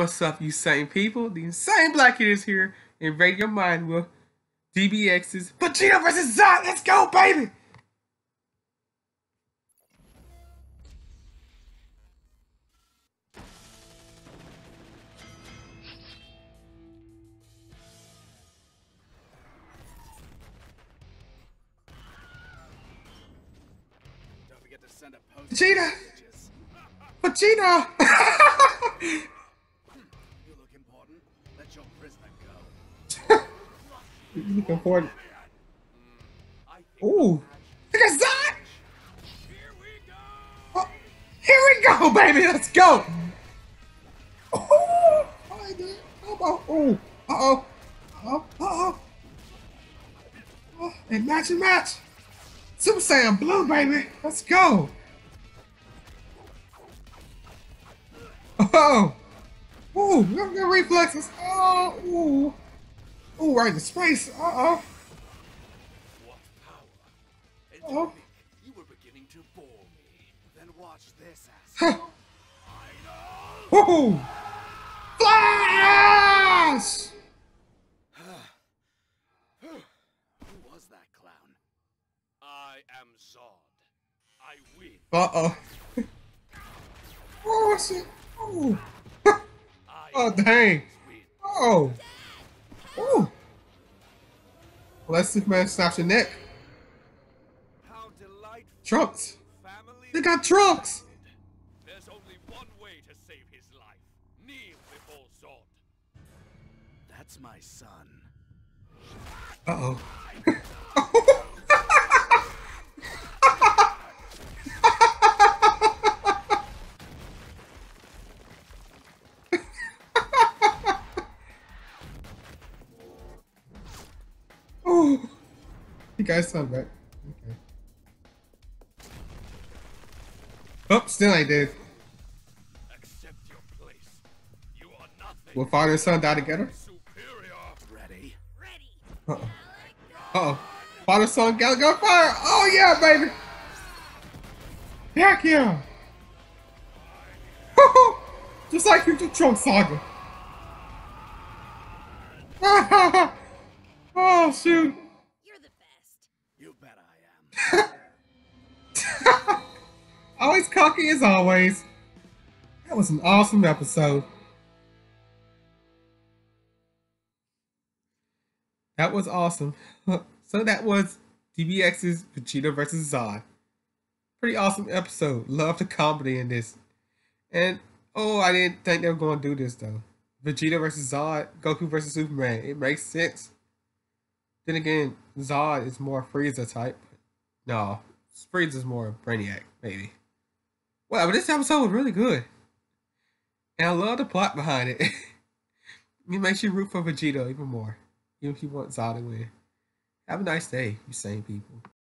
What's up, you same people? The insane black is here, invading your mind with DBX's Vegeta vs. Zod. Let's go, baby! Don't forget to send a post. Vegeta! Vegeta! You look important. Let your prisoner go. You? I think Ooh! Look at Zod! here we go. Oh, here we go, baby. Let's go. Oh. Oh, oh, uh oh, uh oh, uh oh. Oh, and match and match. Super Saiyan Blue, baby. Let's go. Oh, ooh, look at reflexes. Oh, ooh, ooh, right in space. Uh oh. What power? It Oh. You were beginning to bore me. Then watch this ass. Huh. Final. Woohoo! Flash! Who was that clown? I am Zod. I win. Uh oh. oh shit. Oh. I oh dang. win. Oh. Oh. Unless Superman snaps your neck. How delightful. Trunks. Family. They got trunks. There's only one way to save his life. Kneel before Zod. That's my son. Uh You guys sound right. Okay. Oh, still I did. Accept your place. You are nothing. Will father and son die together? Superior. Ready? Uh oh. Uh oh. Father, son, Gallagher fire! Oh yeah, baby! Heck yeah! Just like Future Trunk Saga. oh shoot! Always cocky as always. That was an awesome episode. That was awesome. so that was DBX's Vegeta vs. Zod. Pretty awesome episode. Love the comedy in this. And oh, I didn't think they were going to do this though. Vegeta versus Zod, Goku versus Superman. It makes sense. Then again, Zod is more Frieza type. No, Frieza's more Brainiac, maybe. Well, but this episode was really good. And I love the plot behind it. it makes you root for Vegeta even more. Even if you want Zod to win. Have a nice day, you same people.